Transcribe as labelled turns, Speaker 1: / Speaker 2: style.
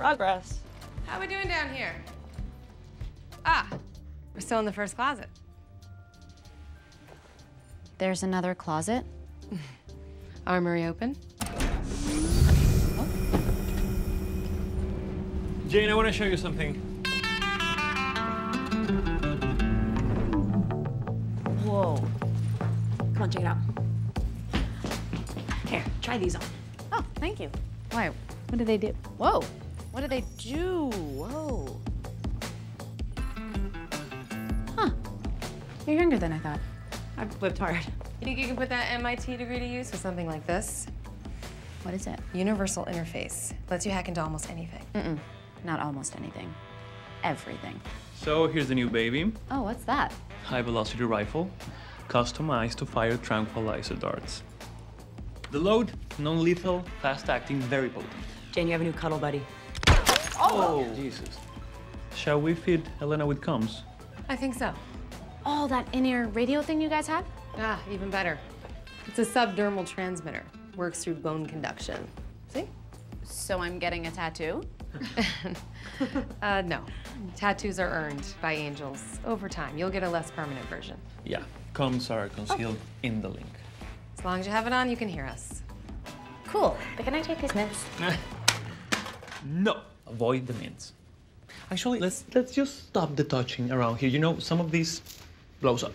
Speaker 1: Progress.
Speaker 2: How are we doing down here? Ah, we're still in the first closet.
Speaker 3: There's another closet.
Speaker 2: Armory open.
Speaker 4: Jane, I want to show you something.
Speaker 1: Whoa. Come on, check it out. Here, try these on.
Speaker 3: Oh, thank you. Why? What do they do? Whoa. What do they do? Whoa. Huh. You're younger than I thought.
Speaker 1: I've lived hard.
Speaker 2: You think you can put that MIT degree to use with something like this?
Speaker 3: What is it?
Speaker 2: Universal interface. Lets you hack into almost anything.
Speaker 3: Mm-mm. Not almost anything. Everything.
Speaker 4: So here's the new baby.
Speaker 3: Oh, what's that?
Speaker 4: High velocity rifle, customized to fire tranquilizer darts. The load, non-lethal, fast-acting, very potent.
Speaker 1: Jane, you have a new cuddle buddy.
Speaker 4: Oh, Jesus. Shall we feed Elena with comms?
Speaker 2: I think so.
Speaker 3: Oh, that in-ear radio thing you guys have?
Speaker 2: Ah, even better. It's a subdermal transmitter. Works through bone conduction. See?
Speaker 3: So I'm getting a tattoo?
Speaker 2: Uh, no. Tattoos are earned by angels over time. You'll get a less permanent version.
Speaker 4: Yeah, comms are concealed in the link.
Speaker 2: As long as you have it on, you can hear us.
Speaker 3: Cool. But can I take these mints?
Speaker 4: No, avoid the mints. Actually, let's let's just stop the touching around here. You know, some of these blows up.